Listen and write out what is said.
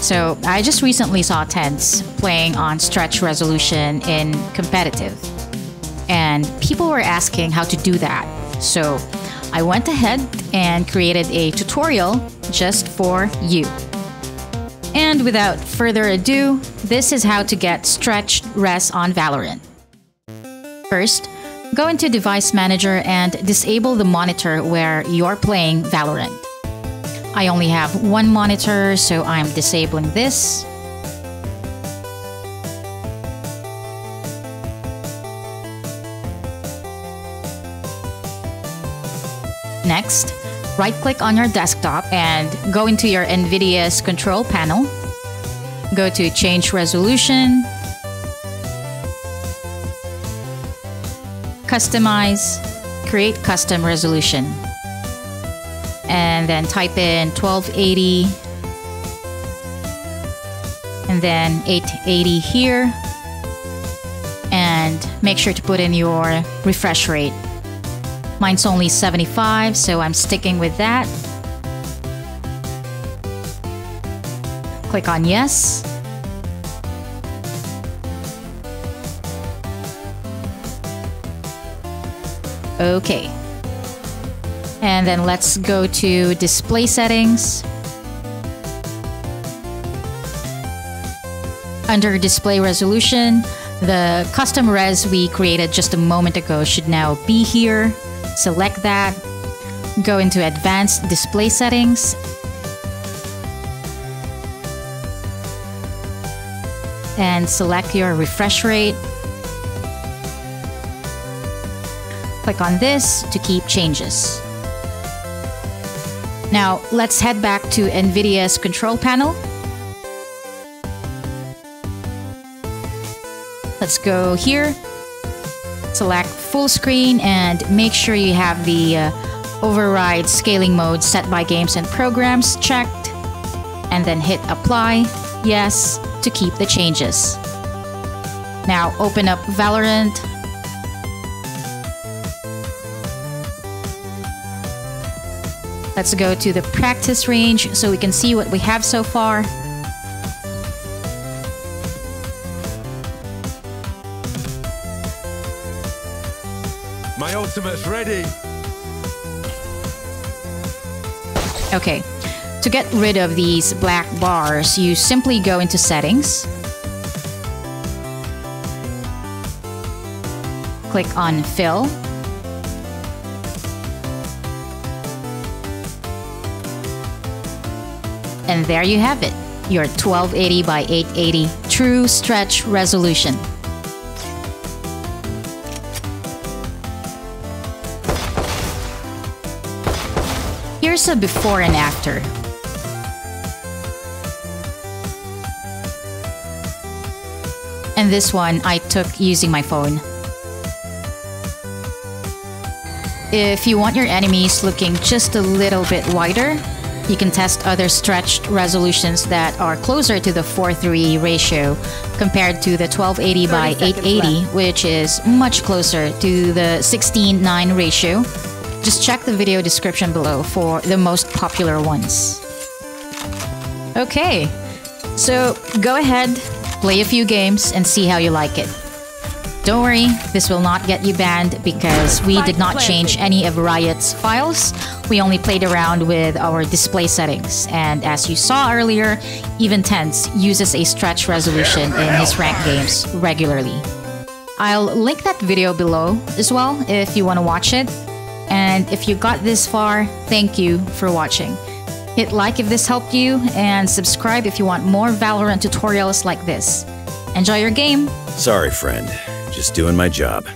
So I just recently saw TenZ playing on stretch resolution in competitive. And people were asking how to do that. So I went ahead and created a tutorial just for you. And without further ado, this is how to get stretched res on Valorant. First, go into Device Manager and disable the monitor where you're playing Valorant. I only have one monitor, so I'm disabling this. Next, right-click on your desktop and go into your NVIDIA's control panel. Go to Change Resolution, Customize, Create Custom Resolution and then type in 1280 and then 880 here and make sure to put in your refresh rate. Mine's only 75, so I'm sticking with that. Click on yes. Okay. And then let's go to display settings. Under display resolution, the custom res we created just a moment ago should now be here. Select that. Go into advanced display settings. And select your refresh rate. Click on this to keep changes. Now, let's head back to NVIDIA's control panel. Let's go here, select full screen, and make sure you have the uh, override scaling mode set by games and programs checked, and then hit apply, yes, to keep the changes. Now open up Valorant, Let's go to the practice range so we can see what we have so far. My ultimate's ready. Okay, to get rid of these black bars, you simply go into settings. Click on fill And there you have it, your 1280 by 880 true stretch resolution. Here's a before and after. And this one I took using my phone. If you want your enemies looking just a little bit wider, you can test other stretched resolutions that are closer to the 4:3 ratio compared to the 1280 by 880, left. which is much closer to the 16:9 ratio. Just check the video description below for the most popular ones. Okay, so go ahead, play a few games, and see how you like it. Don't worry, this will not get you banned because we did not change any of Riot's files. We only played around with our display settings. And as you saw earlier, even TenZ uses a stretch resolution in his ranked games regularly. I'll link that video below as well if you want to watch it. And if you got this far, thank you for watching. Hit like if this helped you, and subscribe if you want more Valorant tutorials like this. Enjoy your game! Sorry, friend. Just doing my job.